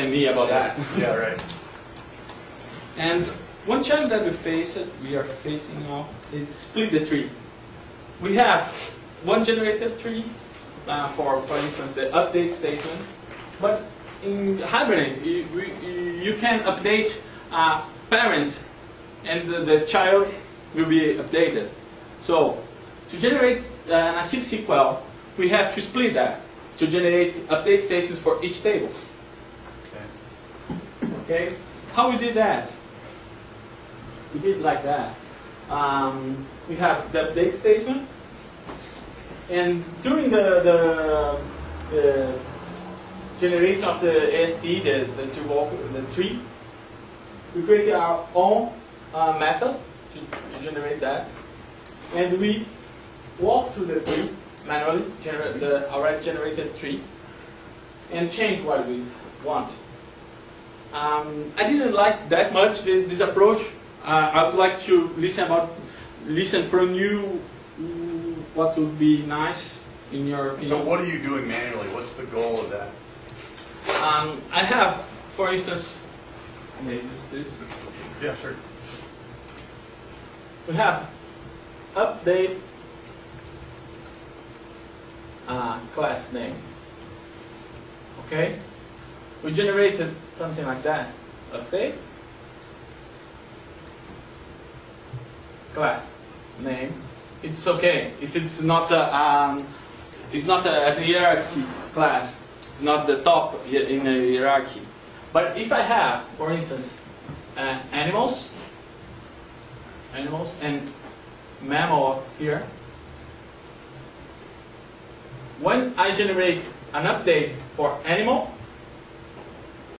and me about that. Yeah, right. And one challenge that we face, we are facing now, is split the tree. We have one generated tree uh, for, for instance, the update statement. But in Hibernate, you, we- you can update a parent, and the, the child will be updated. So to generate uh, an active SQL, we have to split that to generate update statements for each table. Okay, how we did that? We did like that. Um, we have the update statement, and during the the, the generation of the AST, the the tree walk, the tree, we created our own uh, method to, to generate that, and we walk through the tree manually, generate the already generated tree, and change what we want. Um, I didn't like that much this, this approach. Uh, I would like to listen about listen from you what would be nice in your opinion. So what are you doing manually? What's the goal of that? Um, I have, for instance, may I use this? Yeah, sure. We have update uh, class name. Okay? We generated something like that. okay? class name. It's okay if it's not a um, it's not a, hierarchy class. It's not the top in a hierarchy. But if I have, for instance, uh, animals, animals, and mammal here, when I generate an update for animal,